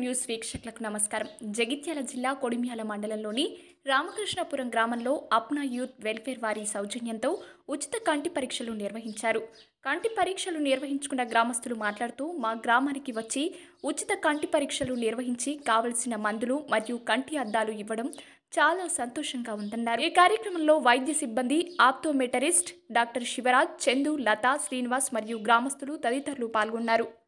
News వీక్షకులకు నమస్కారం. జగిత్యాల జిల్లా కొడిమ్యాల మండలంలోని రామకృష్ణపురం గ్రామంలో అప్నా యూత్ వెల్ఫేర్ వారి సౌజన్యంతో ఉచిత కంటి పరీక్షలు నిర్వహించారు. కంటి పరీక్షలు నిర్వహించుకున్న గ్రామస్తులు మాట్లాడుతూ మా గ్రామానికి వచ్చి ఉచిత కంటి పరీక్షలు నిర్వహించి కావలసిన మందులు మరియు కంటి అద్దాలు ఇవ్వడం చాలా సంతోషంగా ఉందన్నారు. ఈ కార్యక్రమంలో వైద్య సిబ్బంది ఆప్తోమెటరిస్ట్ డాక్టర్ శివరాజ్ చందు లత శ్రీనివాస్ మరియు గ్రామస్తులు తదితరులు పాల్గొన్నారు.